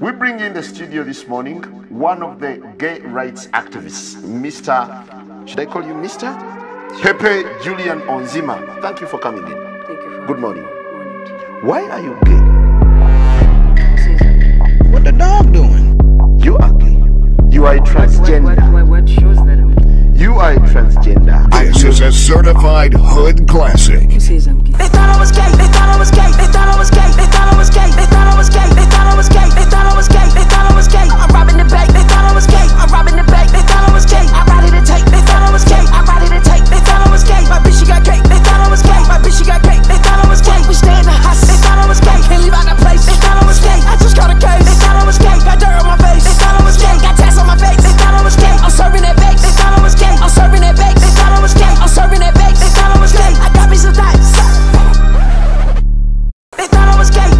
We bring in the studio this morning one of the gay rights activists, Mr. Should I call you Mr? Pepe Julian Onziema. Thank you for coming in. Thank you for Good morning. Morning to you. Why are you gay? What the dog doing? You are gay. You are a What, what, what, transgender. what, what shows that I'm gay? You are a transgender. This is a certified hood classic. Who says I'm gay? skate.